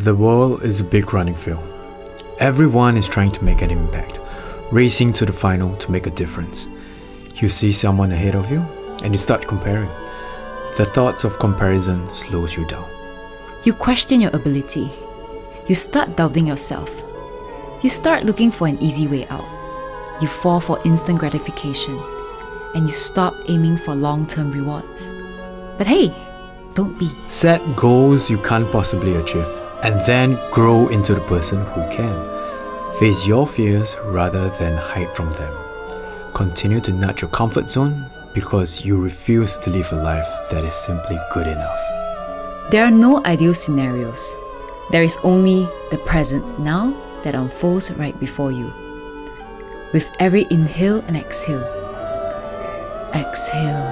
The world is a big running field. Everyone is trying to make an impact, racing to the final to make a difference. You see someone ahead of you and you start comparing. The thoughts of comparison slows you down. You question your ability. You start doubting yourself. You start looking for an easy way out. You fall for instant gratification and you stop aiming for long term rewards. But hey, don't be. Set goals you can't possibly achieve and then grow into the person who can. Face your fears rather than hide from them. Continue to nudge your comfort zone because you refuse to live a life that is simply good enough. There are no ideal scenarios. There is only the present now that unfolds right before you. With every inhale and exhale, exhale,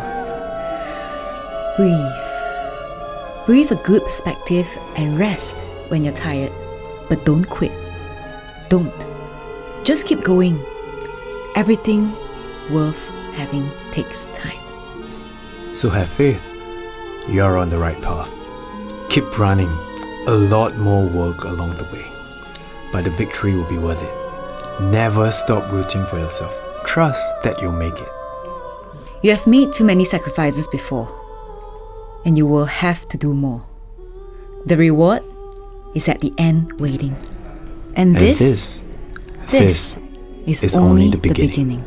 breathe. Breathe a good perspective and rest when you're tired. But don't quit. Don't. Just keep going. Everything worth having takes time. So have faith. You're on the right path. Keep running. A lot more work along the way. But the victory will be worth it. Never stop rooting for yourself. Trust that you'll make it. You have made too many sacrifices before, and you will have to do more. The reward is at the end waiting. And And this, this, this, is, is only, only the the beginning. beginning.